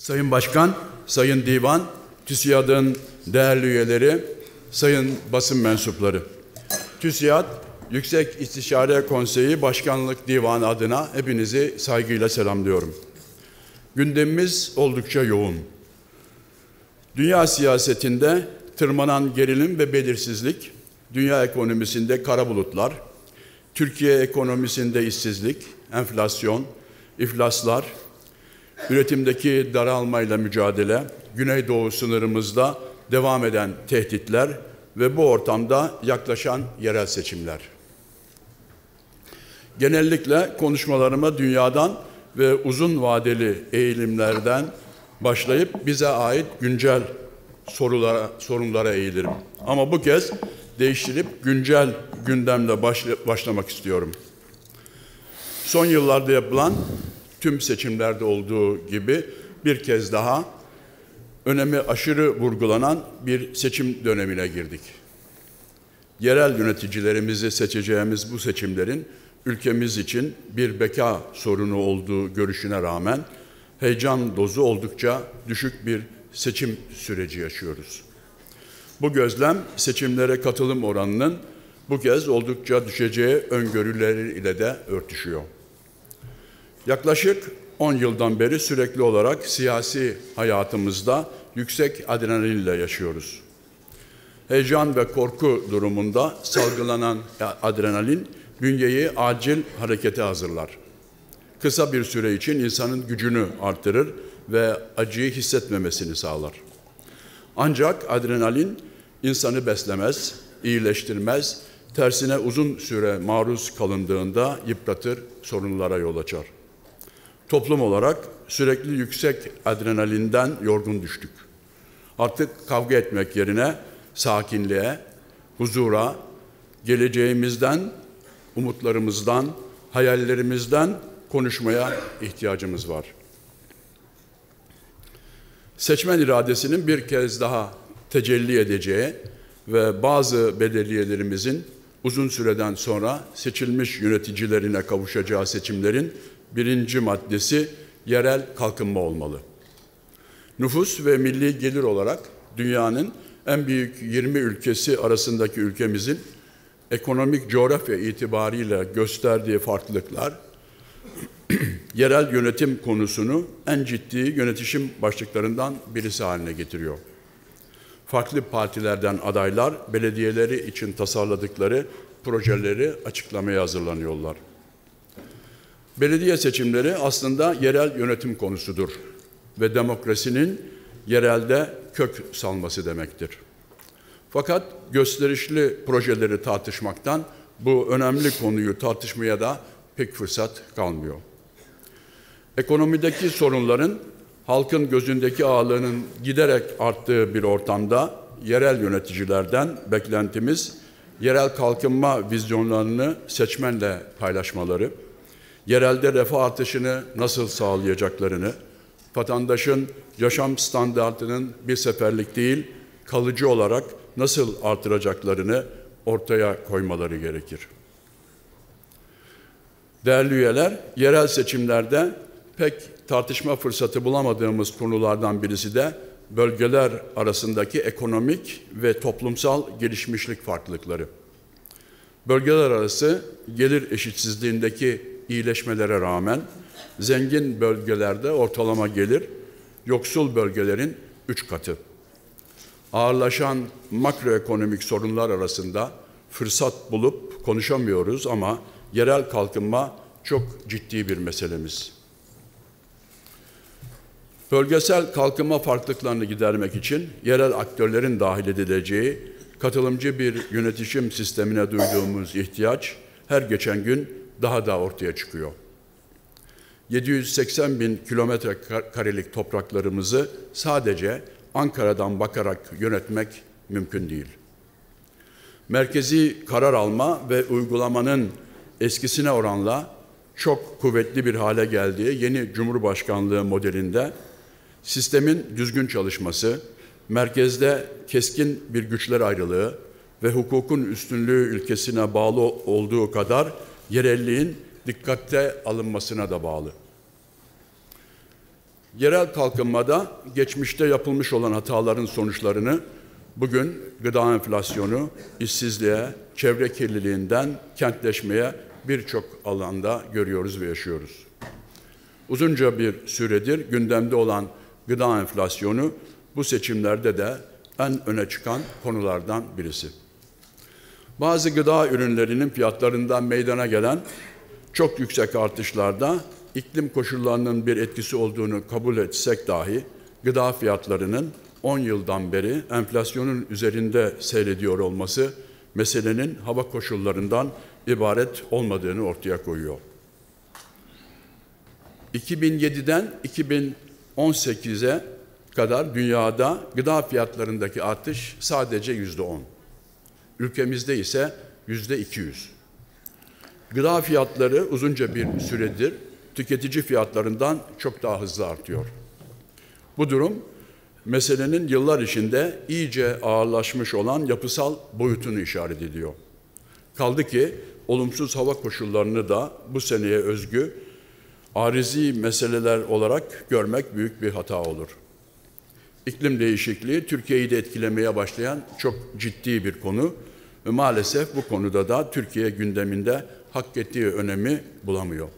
Sayın Başkan, Sayın Divan, TÜSİAD'ın değerli üyeleri, sayın basın mensupları. TÜSİAD Yüksek İstişare Konseyi Başkanlık Divanı adına hepinizi saygıyla selamlıyorum. Gündemimiz oldukça yoğun. Dünya siyasetinde tırmanan gerilim ve belirsizlik, dünya ekonomisinde kara bulutlar, Türkiye ekonomisinde işsizlik, enflasyon, iflaslar, üretimdeki daralmayla mücadele, Güneydoğu sınırımızda devam eden tehditler ve bu ortamda yaklaşan yerel seçimler. Genellikle konuşmalarıma dünyadan ve uzun vadeli eğilimlerden başlayıp bize ait güncel sorulara, sorunlara eğilirim. Ama bu kez değiştirip güncel gündemle başla, başlamak istiyorum. Son yıllarda yapılan tüm seçimlerde olduğu gibi bir kez daha önemi aşırı vurgulanan bir seçim dönemine girdik. Yerel yöneticilerimizi seçeceğimiz bu seçimlerin ülkemiz için bir beka sorunu olduğu görüşüne rağmen heyecan dozu oldukça düşük bir seçim süreci yaşıyoruz. Bu gözlem seçimlere katılım oranının bu kez oldukça düşeceği öngörüleri ile de örtüşüyor. Yaklaşık 10 yıldan beri sürekli olarak siyasi hayatımızda yüksek adrenalinle yaşıyoruz. Heyecan ve korku durumunda salgılanan adrenalin bünyeyi acil harekete hazırlar. Kısa bir süre için insanın gücünü artırır ve acıyı hissetmemesini sağlar. Ancak adrenalin insanı beslemez, iyileştirmez, tersine uzun süre maruz kalındığında yıpratır, sorunlara yol açar. Toplum olarak sürekli yüksek adrenalinden yorgun düştük. Artık kavga etmek yerine sakinliğe, huzura, geleceğimizden, umutlarımızdan, hayallerimizden konuşmaya ihtiyacımız var. Seçmen iradesinin bir kez daha tecelli edeceği ve bazı belediyelerimizin uzun süreden sonra seçilmiş yöneticilerine kavuşacağı seçimlerin birinci maddesi yerel kalkınma olmalı. Nüfus ve milli gelir olarak dünyanın en büyük 20 ülkesi arasındaki ülkemizin ekonomik coğrafya itibariyle gösterdiği farklılıklar yerel yönetim konusunu en ciddi yönetişim başlıklarından birisi haline getiriyor. Farklı partilerden adaylar belediyeleri için tasarladıkları projeleri açıklamaya hazırlanıyorlar. Belediye seçimleri aslında yerel yönetim konusudur ve demokrasinin yerelde kök salması demektir. Fakat gösterişli projeleri tartışmaktan bu önemli konuyu tartışmaya da pek fırsat kalmıyor. Ekonomideki sorunların halkın gözündeki ağırlığının giderek arttığı bir ortamda yerel yöneticilerden beklentimiz yerel kalkınma vizyonlarını seçmenle paylaşmaları, yerelde refah artışını nasıl sağlayacaklarını, vatandaşın yaşam standartının bir seferlik değil, kalıcı olarak nasıl artıracaklarını ortaya koymaları gerekir. Değerli üyeler, yerel seçimlerde pek tartışma fırsatı bulamadığımız konulardan birisi de bölgeler arasındaki ekonomik ve toplumsal gelişmişlik farklılıkları. Bölgeler arası gelir eşitsizliğindeki iyileşmelere rağmen zengin bölgelerde ortalama gelir, yoksul bölgelerin üç katı. Ağırlaşan makroekonomik sorunlar arasında fırsat bulup konuşamıyoruz ama yerel kalkınma çok ciddi bir meselemiz. Bölgesel kalkınma farklılıklarını gidermek için yerel aktörlerin dahil edileceği katılımcı bir yönetişim sistemine duyduğumuz ihtiyaç her geçen gün daha da ortaya çıkıyor. 780 bin kilometre karelik topraklarımızı sadece Ankara'dan bakarak yönetmek mümkün değil. Merkezi karar alma ve uygulamanın eskisine oranla çok kuvvetli bir hale geldiği yeni Cumhurbaşkanlığı modelinde sistemin düzgün çalışması, merkezde keskin bir güçler ayrılığı ve hukukun üstünlüğü ülkesine bağlı olduğu kadar yerelliğin dikkatte alınmasına da bağlı. Yerel kalkınmada geçmişte yapılmış olan hataların sonuçlarını bugün gıda enflasyonu, işsizliğe, çevre kirliliğinden kentleşmeye birçok alanda görüyoruz ve yaşıyoruz. Uzunca bir süredir gündemde olan gıda enflasyonu bu seçimlerde de en öne çıkan konulardan birisi. Bazı gıda ürünlerinin fiyatlarından meydana gelen çok yüksek artışlarda iklim koşullarının bir etkisi olduğunu kabul etsek dahi gıda fiyatlarının 10 yıldan beri enflasyonun üzerinde seyrediyor olması meselenin hava koşullarından ibaret olmadığını ortaya koyuyor. 2007'den 2018'e kadar dünyada gıda fiyatlarındaki artış sadece yüzde on. Ülkemizde ise yüzde iki yüz. Gıda fiyatları uzunca bir süredir tüketici fiyatlarından çok daha hızlı artıyor. Bu durum meselenin yıllar içinde iyice ağırlaşmış olan yapısal boyutunu işaret ediyor. Kaldı ki olumsuz hava koşullarını da bu seneye özgü arizi meseleler olarak görmek büyük bir hata olur. İklim değişikliği Türkiye'yi de etkilemeye başlayan çok ciddi bir konu ve maalesef bu konuda da Türkiye gündeminde hak ettiği önemi bulamıyor.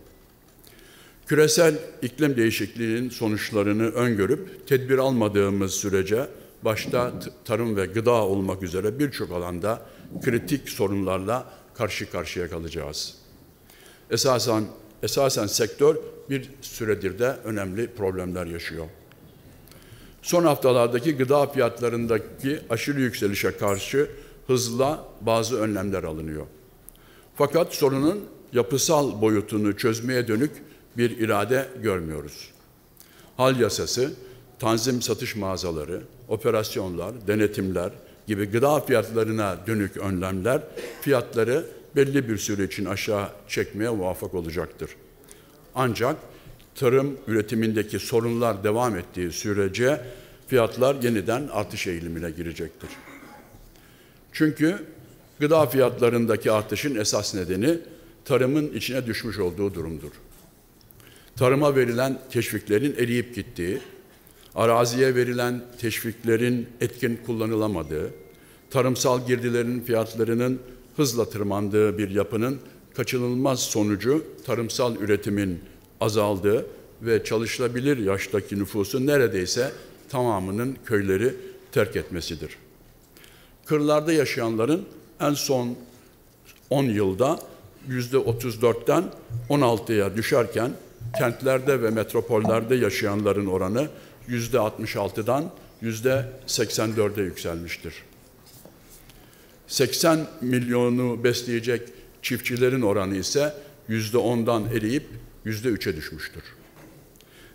Küresel iklim değişikliğinin sonuçlarını öngörüp tedbir almadığımız sürece başta tarım ve gıda olmak üzere birçok alanda kritik sorunlarla karşı karşıya kalacağız. Esasen esasen sektör bir süredir de önemli problemler yaşıyor. Son haftalardaki gıda fiyatlarındaki aşırı yükselişe karşı hızla bazı önlemler alınıyor. Fakat sorunun yapısal boyutunu çözmeye dönük bir irade görmüyoruz. Hal yasası, tanzim satış mağazaları, operasyonlar, denetimler gibi gıda fiyatlarına dönük önlemler fiyatları belli bir süre için aşağı çekmeye muvaffak olacaktır. Ancak tarım üretimindeki sorunlar devam ettiği sürece fiyatlar yeniden artış eğilimine girecektir. Çünkü gıda fiyatlarındaki artışın esas nedeni tarımın içine düşmüş olduğu durumdur. Tarıma verilen teşviklerin eriyip gittiği, araziye verilen teşviklerin etkin kullanılamadığı, tarımsal girdilerin fiyatlarının hızla tırmandığı bir yapının kaçınılmaz sonucu tarımsal üretimin azaldığı ve çalışılabilir yaştaki nüfusun neredeyse tamamının köyleri terk etmesidir. Kırlarda yaşayanların en son 10 yılda yüzde 34'ten 16'ya düşerken kentlerde ve metropollerde yaşayanların oranı yüzde 66'dan yüzde 84'e yükselmiştir. 80 milyonu besleyecek çiftçilerin oranı ise yüzde 10'dan eriyip yüzde 3'e düşmüştür.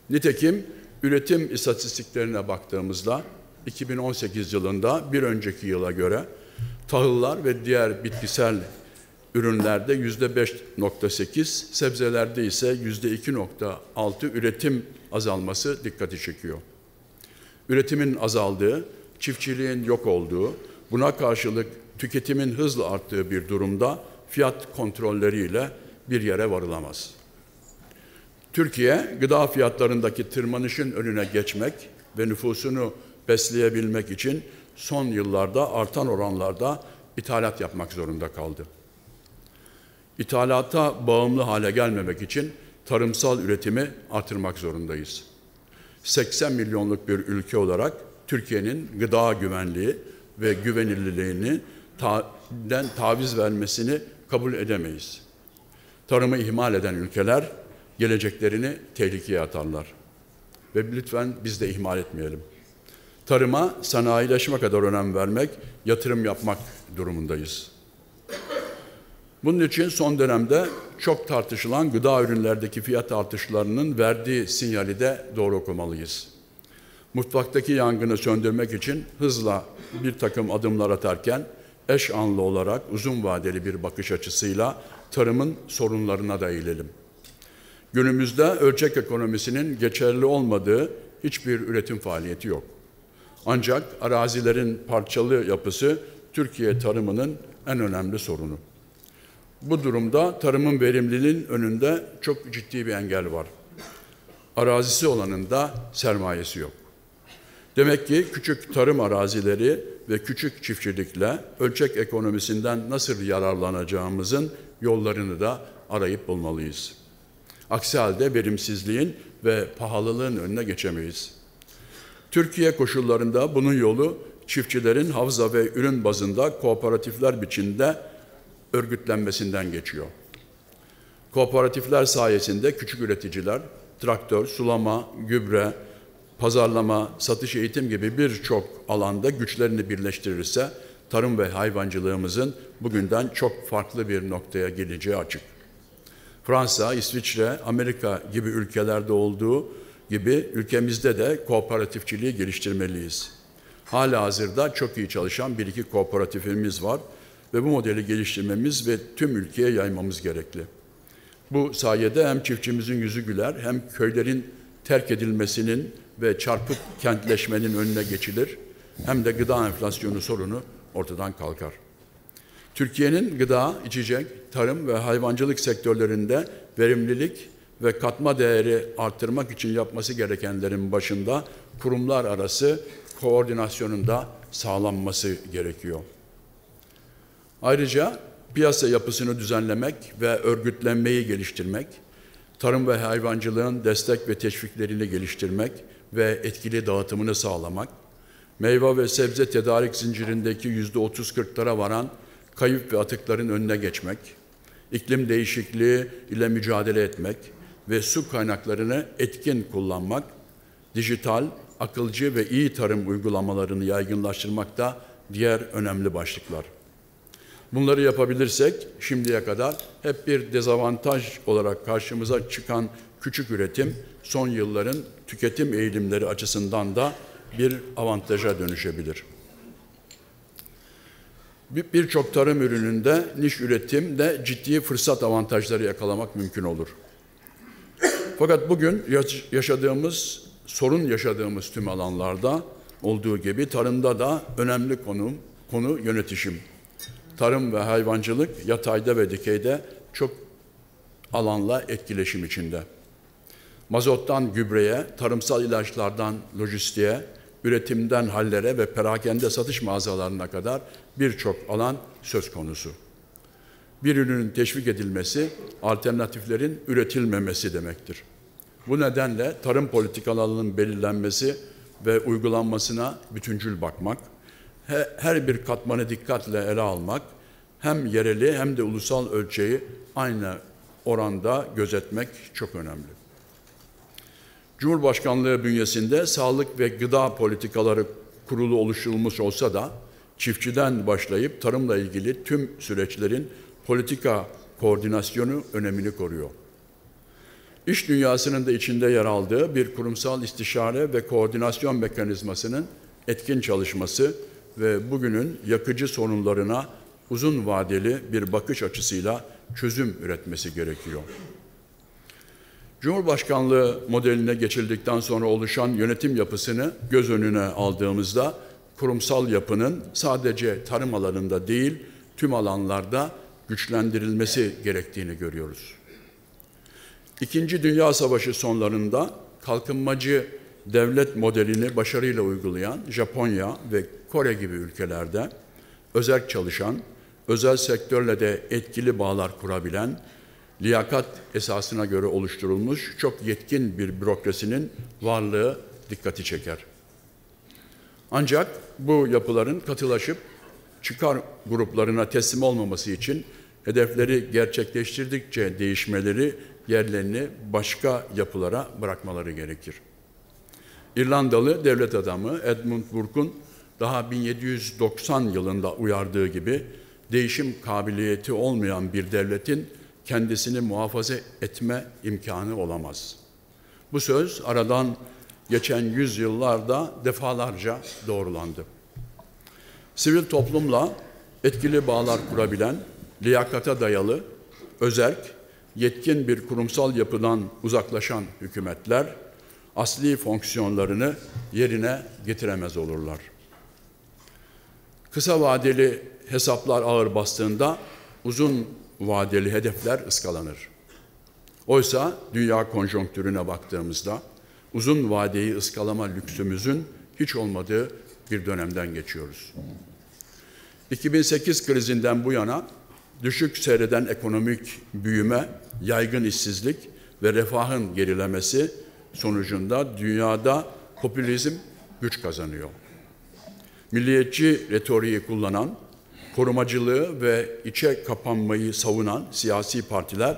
Nitekim üretim istatistiklerine baktığımızda 2018 yılında bir önceki yıla göre tahıllar ve diğer bitkisel ürünlerde yüzde 5.8, sebzelerde ise yüzde 2.6 üretim azalması dikkati çekiyor. Üretimin azaldığı, çiftçiliğin yok olduğu, buna karşılık tüketimin hızla arttığı bir durumda fiyat kontrolleriyle bir yere varılamaz. Türkiye gıda fiyatlarındaki tırmanışın önüne geçmek ve nüfusunu besleyebilmek için son yıllarda artan oranlarda ithalat yapmak zorunda kaldı. İthalata bağımlı hale gelmemek için tarımsal üretimi artırmak zorundayız. 80 milyonluk bir ülke olarak Türkiye'nin gıda güvenliği ve güvenilirliğini ta, taviz vermesini kabul edemeyiz. Tarımı ihmal eden ülkeler geleceklerini tehlikeye atarlar. Ve lütfen biz de ihmal etmeyelim. Tarıma, sanayileşme kadar önem vermek, yatırım yapmak durumundayız. Bunun için son dönemde çok tartışılan gıda ürünlerdeki fiyat artışlarının verdiği sinyali de doğru okumalıyız. Mutfaktaki yangını söndürmek için hızla bir takım adımlar atarken eş anlı olarak uzun vadeli bir bakış açısıyla tarımın sorunlarına da eğilelim. Günümüzde ölçek ekonomisinin geçerli olmadığı hiçbir üretim faaliyeti yok. Ancak arazilerin parçalı yapısı Türkiye tarımının en önemli sorunu. Bu durumda tarımın verimliliğinin önünde çok ciddi bir engel var. arazisi olanın da sermayesi yok. Demek ki küçük tarım arazileri ve küçük çiftçilikle ölçek ekonomisinden nasıl yararlanacağımızın yollarını da arayıp bulmalıyız. Aksi halde verimsizliğin ve pahalılığın önüne geçemeyiz. Türkiye koşullarında bunun yolu çiftçilerin havza ve ürün bazında kooperatifler biçimde örgütlenmesinden geçiyor. Kooperatifler sayesinde küçük üreticiler traktör, sulama, gübre, pazarlama, satış eğitim gibi birçok alanda güçlerini birleştirirse tarım ve hayvancılığımızın bugünden çok farklı bir noktaya geleceği açık. Fransa, İsviçre, Amerika gibi ülkelerde olduğu gibi ülkemizde de kooperatifçiliği geliştirmeliyiz. Hala hazırda çok iyi çalışan bir iki kooperatifimiz var ve bu modeli geliştirmemiz ve tüm ülkeye yaymamız gerekli. Bu sayede hem çiftçimizin yüzü güler hem köylerin terk edilmesinin ve çarpık kentleşmenin önüne geçilir hem de gıda enflasyonu sorunu ortadan kalkar. Türkiye'nin gıda, içecek, tarım ve hayvancılık sektörlerinde verimlilik ve katma değeri arttırmak için yapması gerekenlerin başında kurumlar arası koordinasyonun da sağlanması gerekiyor. Ayrıca piyasa yapısını düzenlemek ve örgütlenmeyi geliştirmek, tarım ve hayvancılığın destek ve teşviklerini geliştirmek ve etkili dağıtımını sağlamak, meyve ve sebze tedarik zincirindeki yüzde otuz kırklara varan kayıp ve atıkların önüne geçmek, iklim değişikliği ile mücadele etmek ve su kaynaklarını etkin kullanmak, dijital, akılcı ve iyi tarım uygulamalarını yaygınlaştırmak da diğer önemli başlıklar. Bunları yapabilirsek şimdiye kadar hep bir dezavantaj olarak karşımıza çıkan küçük üretim son yılların tüketim eğilimleri açısından da bir avantaja dönüşebilir. Birçok tarım ürününde niş üretimde ciddi fırsat avantajları yakalamak mümkün olur. Fakat bugün yaşadığımız, sorun yaşadığımız tüm alanlarda olduğu gibi tarımda da önemli konu, konu yönetişim. Tarım ve hayvancılık yatayda ve dikeyde çok alanla etkileşim içinde. Mazottan gübreye, tarımsal ilaçlardan lojistiğe, üretimden hallere ve perakende satış mağazalarına kadar birçok alan söz konusu. Bir ürünün teşvik edilmesi, alternatiflerin üretilmemesi demektir. Bu nedenle tarım politikalarının belirlenmesi ve uygulanmasına bütüncül bakmak, her bir katmanı dikkatle ele almak, hem yereli hem de ulusal ölçeği aynı oranda gözetmek çok önemli. Cumhurbaşkanlığı bünyesinde sağlık ve gıda politikaları kurulu oluşturulmuş olsa da çiftçiden başlayıp tarımla ilgili tüm süreçlerin politika koordinasyonu önemini koruyor. İş dünyasının da içinde yer aldığı bir kurumsal istişare ve koordinasyon mekanizmasının etkin çalışması ve bugünün yakıcı sorunlarına uzun vadeli bir bakış açısıyla çözüm üretmesi gerekiyor. Cumhurbaşkanlığı modeline geçildikten sonra oluşan yönetim yapısını göz önüne aldığımızda kurumsal yapının sadece tarım alanında değil tüm alanlarda güçlendirilmesi gerektiğini görüyoruz. İkinci Dünya Savaşı sonlarında kalkınmacı devlet modelini başarıyla uygulayan Japonya ve Kore gibi ülkelerde özel çalışan, özel sektörle de etkili bağlar kurabilen liyakat esasına göre oluşturulmuş çok yetkin bir bürokrasinin varlığı dikkati çeker. Ancak bu yapıların katılaşıp çıkar gruplarına teslim olmaması için hedefleri gerçekleştirdikçe değişmeleri yerlerini başka yapılara bırakmaları gerekir. İrlandalı devlet adamı Edmund Burke'un daha 1790 yılında uyardığı gibi değişim kabiliyeti olmayan bir devletin kendisini muhafaza etme imkanı olamaz. Bu söz aradan geçen yüzyıllarda defalarca doğrulandı. Sivil toplumla etkili bağlar kurabilen, liyakata dayalı, özerk, yetkin bir kurumsal yapıdan uzaklaşan hükümetler asli fonksiyonlarını yerine getiremez olurlar. Kısa vadeli hesaplar ağır bastığında uzun vadeli hedefler ıskalanır. Oysa dünya konjonktürüne baktığımızda uzun vadeyi ıskalama lüksümüzün hiç olmadığı bir dönemden geçiyoruz. 2008 krizinden bu yana düşük seyreden ekonomik büyüme, yaygın işsizlik ve refahın gerilemesi sonucunda dünyada popülizm güç kazanıyor. Milliyetçi retoriği kullanan, korumacılığı ve içe kapanmayı savunan siyasi partiler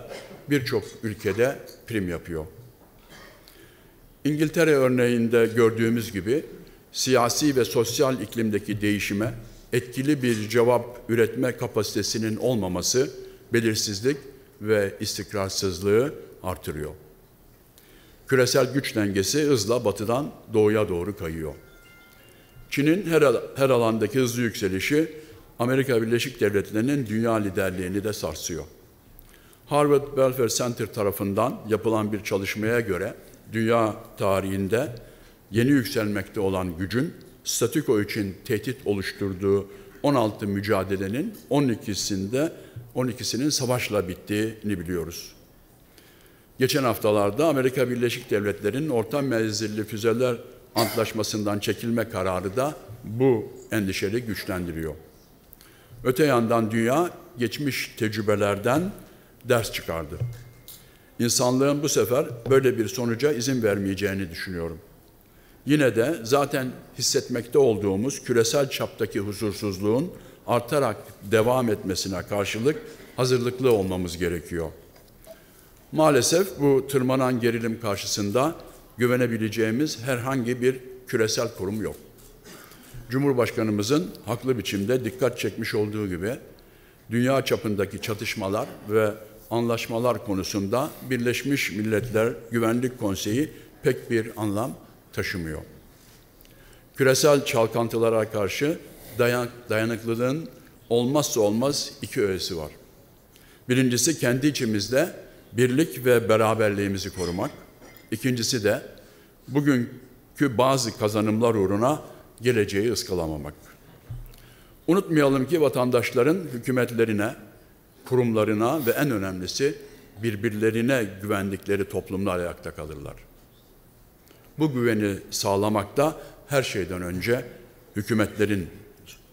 birçok ülkede prim yapıyor. İngiltere örneğinde gördüğümüz gibi siyasi ve sosyal iklimdeki değişime etkili bir cevap üretme kapasitesinin olmaması belirsizlik ve istikrarsızlığı artırıyor. Küresel güç dengesi hızla batıdan doğuya doğru kayıyor. Çin'in her, her alandaki hızlı yükselişi Amerika Birleşik Devletleri'nin dünya liderliğini de sarsıyor. Harvard Welfare Center tarafından yapılan bir çalışmaya göre dünya tarihinde yeni yükselmekte olan gücün statüko için tehdit oluşturduğu 16 mücadelenin 12'sinde 12'sinin savaşla bittiğini biliyoruz. Geçen haftalarda Amerika Birleşik Devletleri'nin orta menzilli füzeler antlaşmasından çekilme kararı da bu endişeli güçlendiriyor. Öte yandan dünya geçmiş tecrübelerden ders çıkardı. İnsanlığın bu sefer böyle bir sonuca izin vermeyeceğini düşünüyorum. Yine de zaten hissetmekte olduğumuz küresel çaptaki huzursuzluğun artarak devam etmesine karşılık hazırlıklı olmamız gerekiyor. Maalesef bu tırmanan gerilim karşısında güvenebileceğimiz herhangi bir küresel kurum yok. Cumhurbaşkanımızın haklı biçimde dikkat çekmiş olduğu gibi dünya çapındaki çatışmalar ve anlaşmalar konusunda Birleşmiş Milletler Güvenlik Konseyi pek bir anlam taşımıyor. Küresel çalkantılara karşı dayan, dayanıklılığın olmazsa olmaz iki öğesi var. Birincisi kendi içimizde birlik ve beraberliğimizi korumak. İkincisi de bugünkü bazı kazanımlar uğruna geleceği ıskalamamak. Unutmayalım ki vatandaşların hükümetlerine, kurumlarına ve en önemlisi birbirlerine güvendikleri toplumda ayakta kalırlar. Bu güveni sağlamakta her şeyden önce hükümetlerin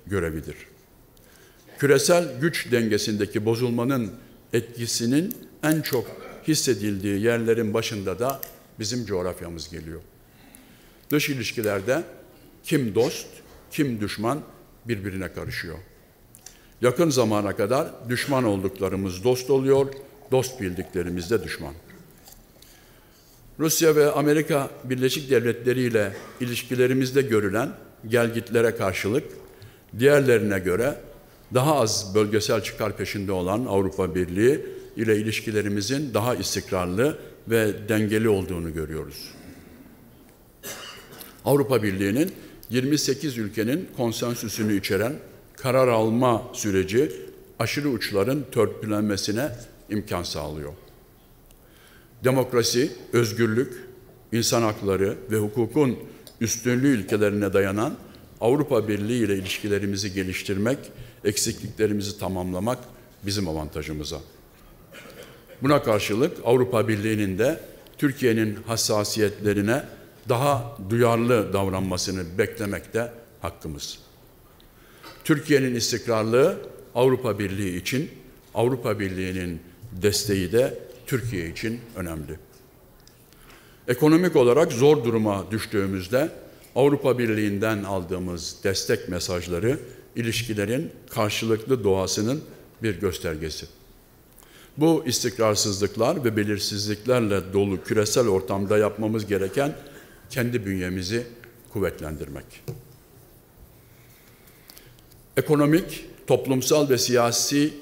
görevidir. Küresel güç dengesindeki bozulmanın etkisinin en çok hissedildiği yerlerin başında da bizim coğrafyamız geliyor. Dış ilişkilerde kim dost, kim düşman birbirine karışıyor. Yakın zamana kadar düşman olduklarımız dost oluyor, dost bildiklerimiz de düşman. Rusya ve Amerika Birleşik Devletleri ile ilişkilerimizde görülen gelgitlere karşılık diğerlerine göre daha az bölgesel çıkar peşinde olan Avrupa Birliği ile ilişkilerimizin daha istikrarlı ve dengeli olduğunu görüyoruz. Avrupa Birliği'nin 28 ülkenin konsensüsünü içeren karar alma süreci aşırı uçların törpülenmesine imkan sağlıyor. Demokrasi, özgürlük, insan hakları ve hukukun üstünlüğü ilkelerine dayanan Avrupa Birliği ile ilişkilerimizi geliştirmek, eksikliklerimizi tamamlamak bizim avantajımıza. Buna karşılık Avrupa Birliği'nin de Türkiye'nin hassasiyetlerine daha duyarlı davranmasını beklemekte hakkımız. Türkiye'nin istikrarlığı Avrupa Birliği için, Avrupa Birliği'nin desteği de Türkiye için önemli. Ekonomik olarak zor duruma düştüğümüzde Avrupa Birliği'nden aldığımız destek mesajları ilişkilerin karşılıklı doğasının bir göstergesi. Bu istikrarsızlıklar ve belirsizliklerle dolu küresel ortamda yapmamız gereken kendi bünyemizi kuvvetlendirmek. Ekonomik, toplumsal ve siyasi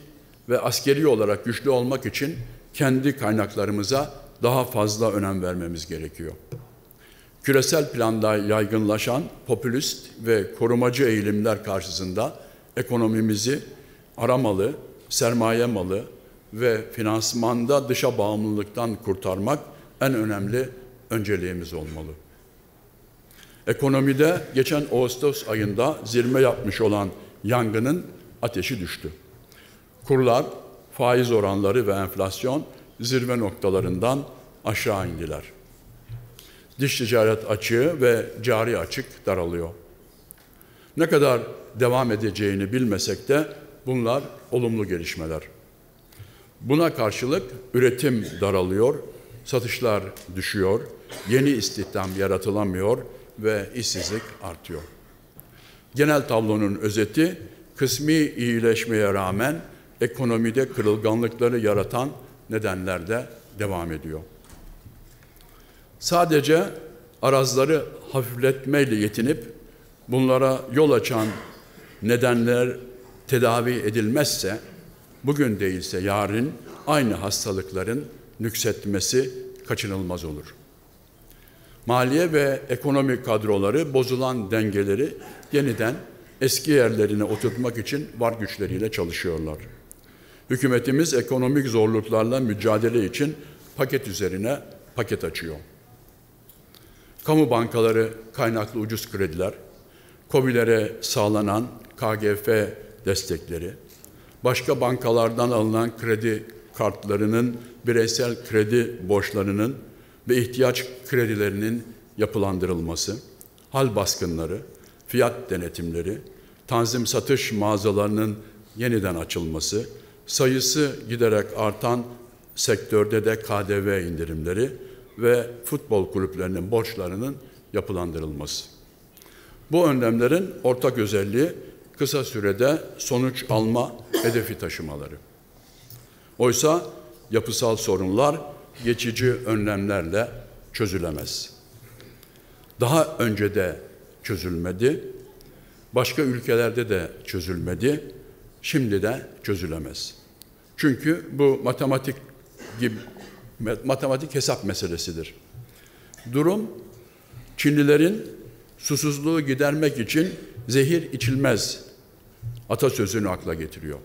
ve askeri olarak güçlü olmak için kendi kaynaklarımıza daha fazla önem vermemiz gerekiyor. Küresel planda yaygınlaşan popülist ve korumacı eğilimler karşısında ekonomimizi aramalı, sermaye malı ve finansmanda dışa bağımlılıktan kurtarmak en önemli önceliğimiz olmalı. Ekonomide geçen Ağustos ayında zirme yapmış olan yangının ateşi düştü. Kurlar, faiz oranları ve enflasyon zirve noktalarından aşağı indiler. Dış ticaret açığı ve cari açık daralıyor. Ne kadar devam edeceğini bilmesek de bunlar olumlu gelişmeler. Buna karşılık üretim daralıyor, satışlar düşüyor, yeni istihdam yaratılamıyor ve işsizlik artıyor. Genel tablonun özeti kısmi iyileşmeye rağmen ekonomide kırılganlıkları yaratan nedenler de devam ediyor. Sadece arazları hafifletmeyle yetinip bunlara yol açan nedenler tedavi edilmezse bugün değilse yarın aynı hastalıkların nüksetmesi kaçınılmaz olur. Maliye ve ekonomi kadroları bozulan dengeleri yeniden eski yerlerine oturtmak için var güçleriyle çalışıyorlar. Hükümetimiz ekonomik zorluklarla mücadele için paket üzerine paket açıyor. Kamu bankaları kaynaklı ucuz krediler, COBİ'lere sağlanan KGF destekleri, başka bankalardan alınan kredi kartlarının bireysel kredi borçlarının ve ihtiyaç kredilerinin yapılandırılması, hal baskınları, fiyat denetimleri, tanzim satış mağazalarının yeniden açılması, sayısı giderek artan sektörde de KDV indirimleri ve futbol kulüplerinin borçlarının yapılandırılması. Bu önlemlerin ortak özelliği kısa sürede sonuç alma hedefi taşımaları. Oysa yapısal sorunlar geçici önlemlerle çözülemez. Daha önce de çözülmedi, başka ülkelerde de çözülmedi, şimdi de çözülemez. Çünkü bu matematik gibi matematik hesap meselesidir. Durum Çinlilerin susuzluğu gidermek için zehir içilmez atasözünü akla getiriyor.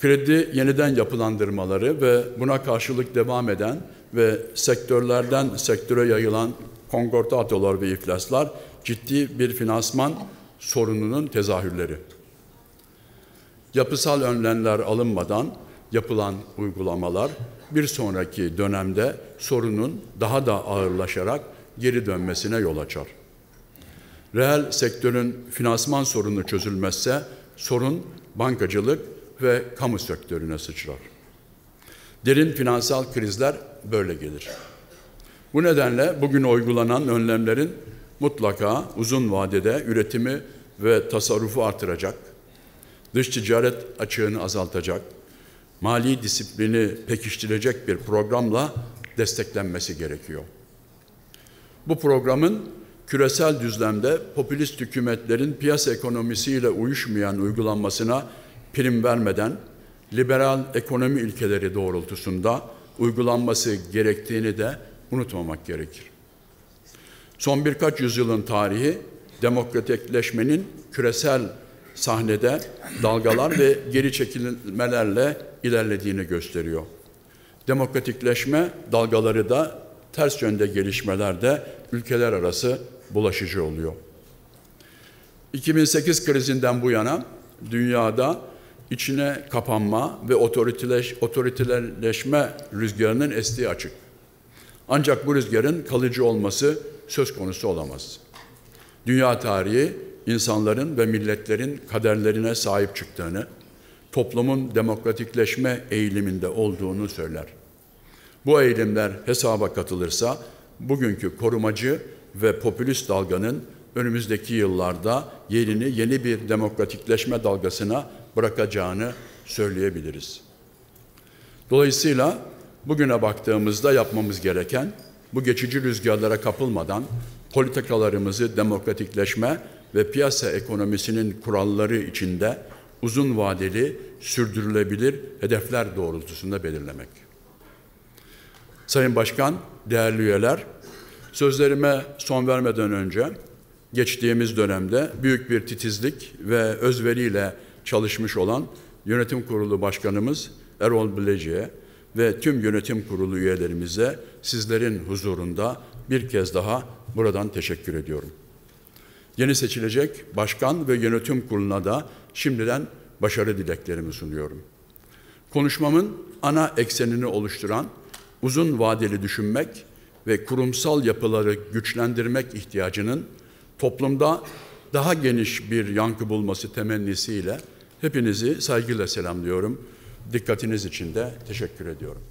Kredi yeniden yapılandırmaları ve buna karşılık devam eden ve sektörlerden sektöre yayılan kongortatolar ve iflaslar ciddi bir finansman sorununun tezahürleri. Yapısal önlemler alınmadan yapılan uygulamalar bir sonraki dönemde sorunun daha da ağırlaşarak geri dönmesine yol açar. Reel sektörün finansman sorunu çözülmezse sorun bankacılık ve kamu sektörüne sıçrar. Derin finansal krizler böyle gelir. Bu nedenle bugün uygulanan önlemlerin mutlaka uzun vadede üretimi ve tasarrufu artıracak, dış ticaret açığını azaltacak, mali disiplini pekiştirecek bir programla desteklenmesi gerekiyor. Bu programın küresel düzlemde popülist hükümetlerin piyasa ekonomisiyle uyuşmayan uygulanmasına prim vermeden liberal ekonomi ilkeleri doğrultusunda uygulanması gerektiğini de unutmamak gerekir. Son birkaç yüzyılın tarihi demokratikleşmenin küresel sahnede dalgalar ve geri çekilmelerle ilerlediğini gösteriyor. Demokratikleşme dalgaları da ters yönde gelişmelerde ülkeler arası bulaşıcı oluyor. 2008 krizinden bu yana dünyada içine kapanma ve otoritileş, otoriterleşme rüzgarının estiği açık. Ancak bu rüzgarın kalıcı olması söz konusu olamaz. Dünya tarihi insanların ve milletlerin kaderlerine sahip çıktığını, toplumun demokratikleşme eğiliminde olduğunu söyler. Bu eğilimler hesaba katılırsa bugünkü korumacı ve popülist dalganın önümüzdeki yıllarda yerini yeni bir demokratikleşme dalgasına bırakacağını söyleyebiliriz. Dolayısıyla bugüne baktığımızda yapmamız gereken bu geçici rüzgarlara kapılmadan politikalarımızı demokratikleşme ve piyasa ekonomisinin kuralları içinde uzun vadeli, sürdürülebilir hedefler doğrultusunda belirlemek. Sayın Başkan, değerli üyeler, sözlerime son vermeden önce geçtiğimiz dönemde büyük bir titizlik ve özveriyle çalışmış olan Yönetim Kurulu Başkanımız Erol Bilecik'e ve tüm yönetim kurulu üyelerimize sizlerin huzurunda bir kez daha buradan teşekkür ediyorum. Yeni seçilecek başkan ve yönetim kuruluna da şimdiden başarı dileklerimi sunuyorum. Konuşmamın ana eksenini oluşturan uzun vadeli düşünmek ve kurumsal yapıları güçlendirmek ihtiyacının toplumda daha geniş bir yankı bulması temennisiyle hepinizi saygıyla selamlıyorum. Dikkatiniz için de teşekkür ediyorum.